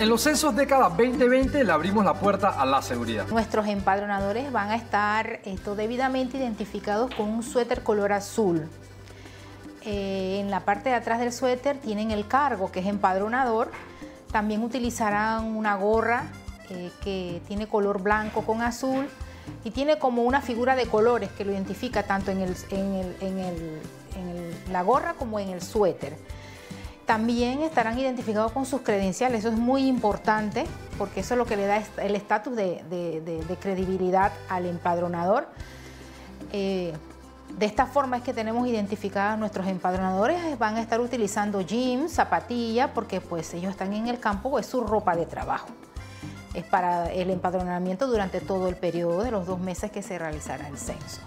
En los censos década 2020 le abrimos la puerta a la seguridad. Nuestros empadronadores van a estar esto, debidamente identificados con un suéter color azul. Eh, en la parte de atrás del suéter tienen el cargo, que es empadronador. También utilizarán una gorra eh, que tiene color blanco con azul y tiene como una figura de colores que lo identifica tanto en, la gorra como en el suéter. También estarán identificados con sus credenciales, eso es muy importante porque eso es lo que le da el estatus de, credibilidad al empadronador. Eh, de esta forma es que tenemos identificados nuestros empadronadores, van a estar utilizando jeans, zapatillas, porque pues ellos están en el campo, es su ropa de trabajo. Es para el empadronamiento durante todo el periodo de los dos meses que se realizará el censo.